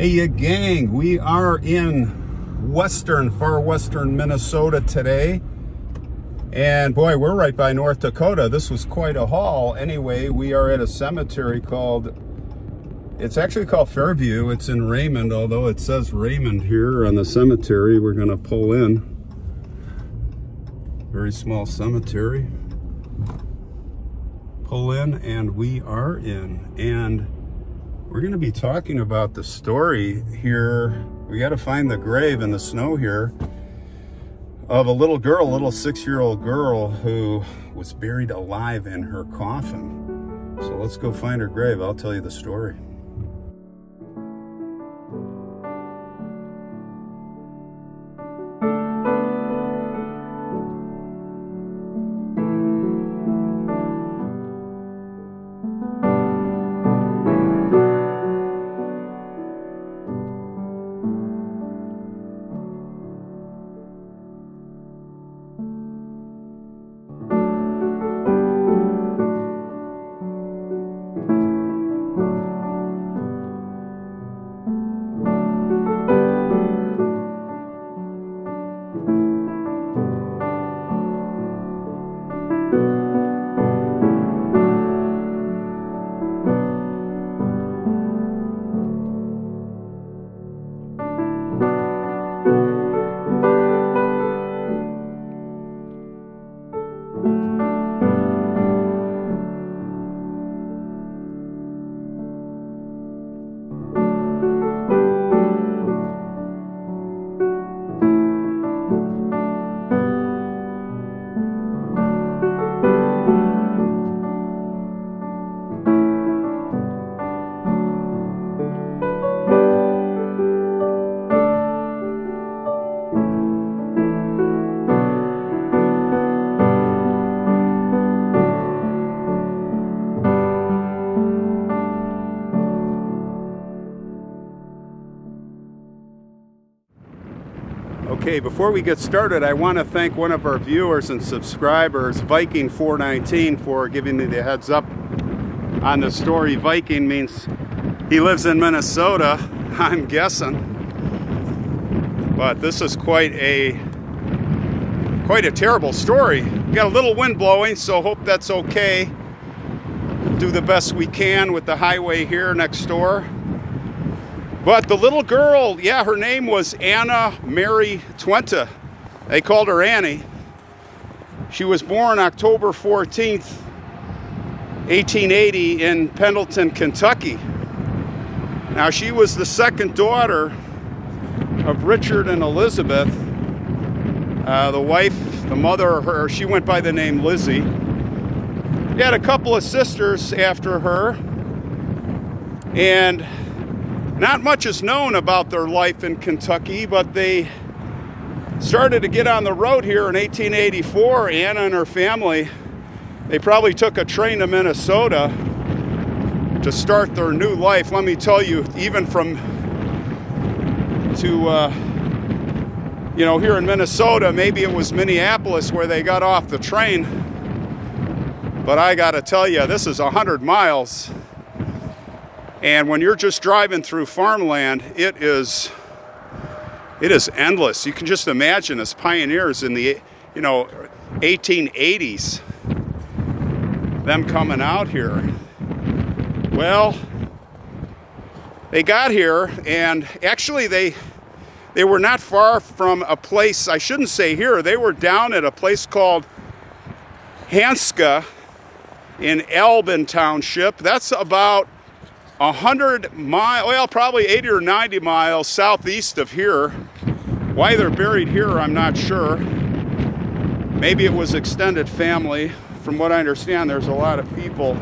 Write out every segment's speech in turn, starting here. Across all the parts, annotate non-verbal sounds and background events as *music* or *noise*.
Hey, you gang, we are in western, far western Minnesota today. And boy, we're right by North Dakota. This was quite a haul. Anyway, we are at a cemetery called, it's actually called Fairview. It's in Raymond, although it says Raymond here on the cemetery. We're going to pull in. Very small cemetery. Pull in, and we are in. And we're going to be talking about the story here. We got to find the grave in the snow here of a little girl, a little six-year-old girl who was buried alive in her coffin. So let's go find her grave. I'll tell you the story. Okay, before we get started, I want to thank one of our viewers and subscribers, Viking419, for giving me the heads up on the story. Viking means he lives in Minnesota, *laughs* I'm guessing. But this is quite a quite a terrible story. We got a little wind blowing, so hope that's okay. Do the best we can with the highway here next door. But the little girl, yeah, her name was Anna Mary Twente. They called her Annie. She was born October 14th, 1880 in Pendleton, Kentucky. Now she was the second daughter of Richard and Elizabeth. Uh, the wife, the mother, of her, she went by the name Lizzie. She had a couple of sisters after her. And not much is known about their life in Kentucky, but they started to get on the road here in 1884. Anna and her family, they probably took a train to Minnesota to start their new life. Let me tell you, even from to, uh, you know, here in Minnesota, maybe it was Minneapolis where they got off the train. But I got to tell you, this is 100 miles and when you're just driving through farmland, it is it is endless. You can just imagine as pioneers in the you know 1880s them coming out here. Well, they got here and actually they they were not far from a place I shouldn't say here. They were down at a place called Hanska in Albin Township. That's about 100 mile, well, probably 80 or 90 miles southeast of here. Why they're buried here, I'm not sure. Maybe it was extended family. From what I understand, there's a lot of people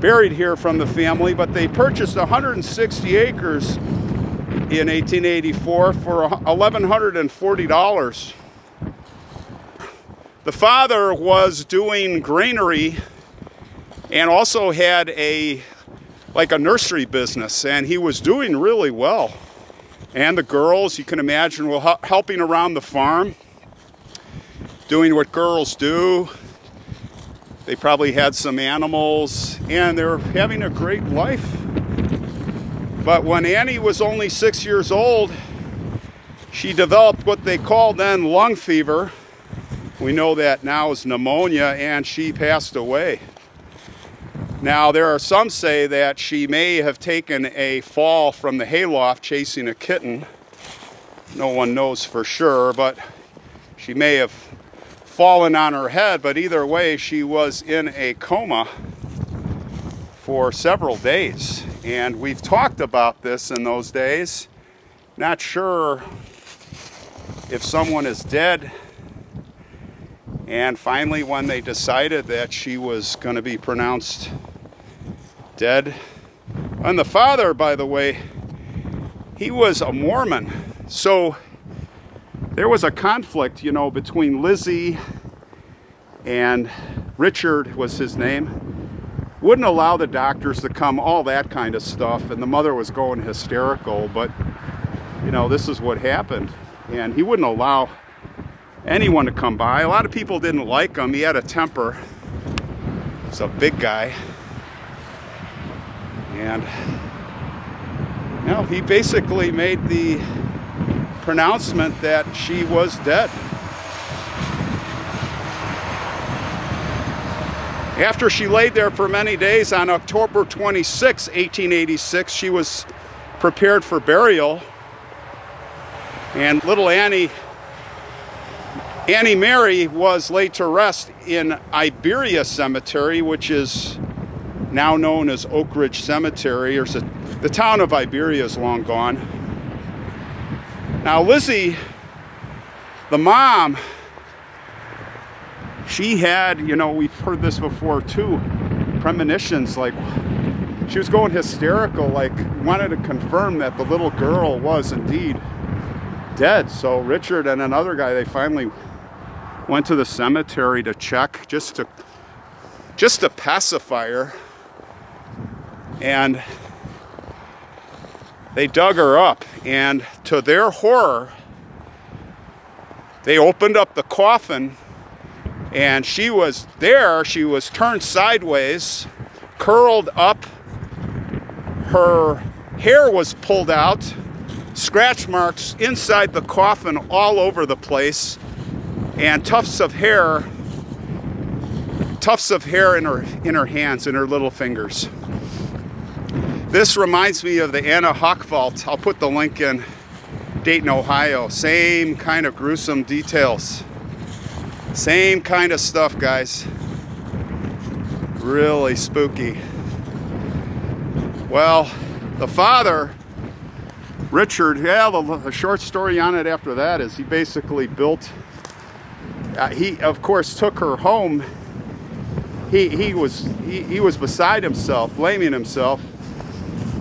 buried here from the family, but they purchased 160 acres in 1884 for $1,140. The father was doing granary and also had a like a nursery business, and he was doing really well. And the girls, you can imagine, were helping around the farm, doing what girls do. They probably had some animals, and they're having a great life. But when Annie was only six years old, she developed what they called then lung fever. We know that now is pneumonia, and she passed away. Now, there are some say that she may have taken a fall from the hayloft chasing a kitten. No one knows for sure, but she may have fallen on her head. But either way, she was in a coma for several days. And we've talked about this in those days. Not sure if someone is dead. And finally, when they decided that she was going to be pronounced dead, and the father, by the way, he was a Mormon. So there was a conflict, you know, between Lizzie and Richard was his name wouldn't allow the doctors to come, all that kind of stuff. And the mother was going hysterical, but you know, this is what happened. And he wouldn't allow anyone to come by. A lot of people didn't like him. He had a temper. He's a big guy. And you know, he basically made the pronouncement that she was dead. After she laid there for many days on October 26, 1886, she was prepared for burial. And little Annie, Annie Mary was laid to rest in Iberia Cemetery, which is now known as Oak Ridge Cemetery. Or the town of Iberia is long gone. Now, Lizzie, the mom, she had, you know, we've heard this before too, premonitions like she was going hysterical, like wanted to confirm that the little girl was indeed dead. So Richard and another guy, they finally went to the cemetery to check just to just to pacify her. And they dug her up. And to their horror they opened up the coffin and she was there, she was turned sideways, curled up, her hair was pulled out, scratch marks inside the coffin all over the place, and tufts of hair, tufts of hair in her, in her hands, in her little fingers. This reminds me of the Anna Hochwalt. I'll put the link in Dayton, Ohio. Same kind of gruesome details. Same kind of stuff, guys. Really spooky. Well, the father, Richard, yeah, the, the short story on it after that is he basically built, uh, he of course took her home. He, he, was, he, he was beside himself, blaming himself,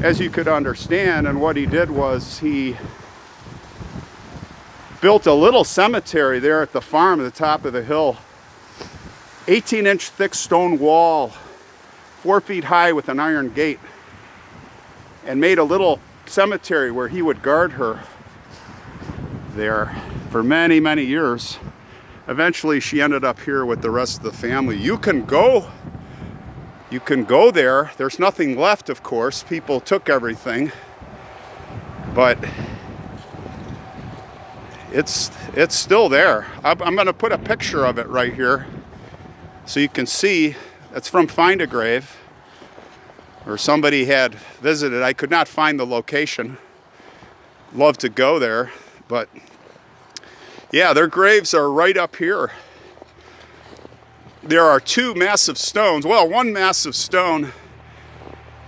as you could understand. And what he did was he built a little cemetery there at the farm at the top of the hill. 18 inch thick stone wall, four feet high with an iron gate, and made a little cemetery where he would guard her there for many, many years. Eventually, she ended up here with the rest of the family. You can go, you can go there. There's nothing left, of course. People took everything, but it's it's still there. I'm, I'm going to put a picture of it right here so you can see. It's from Find a Grave, or somebody had visited. I could not find the location. Love to go there, but yeah, their graves are right up here. There are two massive stones. Well, one massive stone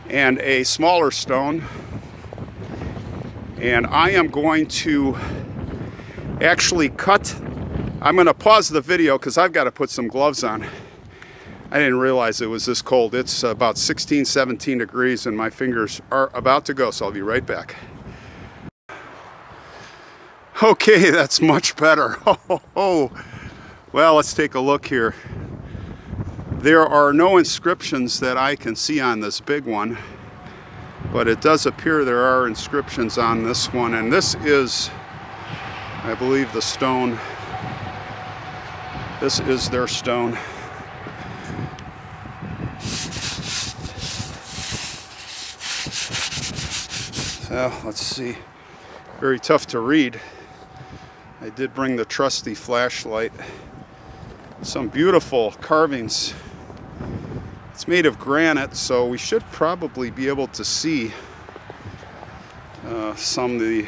and a smaller stone. And I am going to actually cut. I'm going to pause the video because I've got to put some gloves on. I didn't realize it was this cold. It's about 16, 17 degrees and my fingers are about to go, so I'll be right back. Okay, *laughs* that's much better. *laughs* Oh, oh, well, let's take a look here. There are no inscriptions that I can see on this big one, but it does appear there are inscriptions on this one, and this is I believe the stone, this is their stone. Well, let's see. Very tough to read. I did bring the trusty flashlight. Some beautiful carvings. It's made of granite, so we should probably be able to see uh, some of the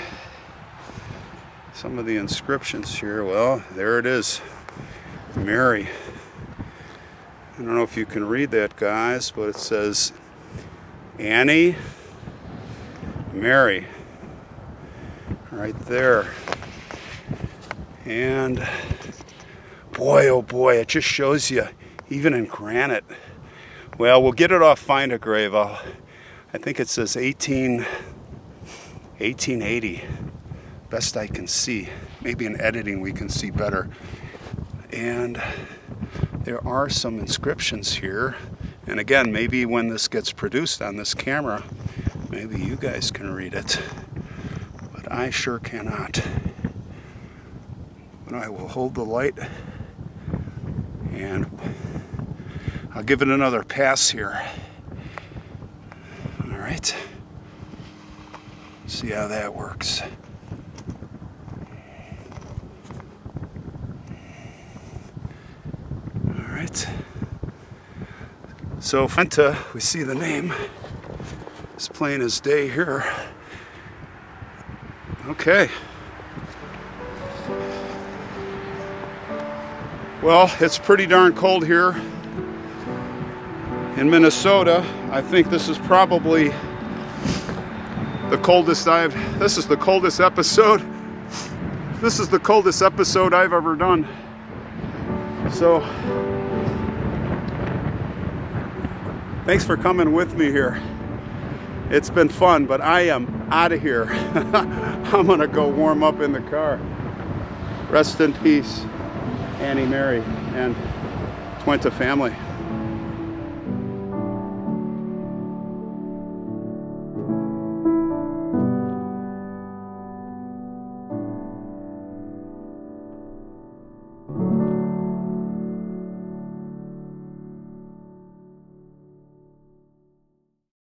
some of the inscriptions here. Well, there it is. Mary. I don't know if you can read that, guys, but it says Annie Mary right there. And boy, oh boy, it just shows you, even in granite. Well, we'll get it off Find a Grave. I'll, uh, I think it says 18, 1880. Best I can see. Maybe in editing we can see better. And there are some inscriptions here. And again, maybe when this gets produced on this camera, maybe you guys can read it. But I sure cannot. But I will hold the light and I'll give it another pass here. All right. See how that works. All right. So Fenta, we see the name. It's plain as day here. Okay. Well, it's pretty darn cold here in Minnesota. I think this is probably the coldest I've, this is the coldest episode. This is the coldest episode I've ever done. So, thanks for coming with me here. It's been fun, but I am out of here. *laughs* I'm gonna go warm up in the car. Rest in peace. Annie Mary and Twente family.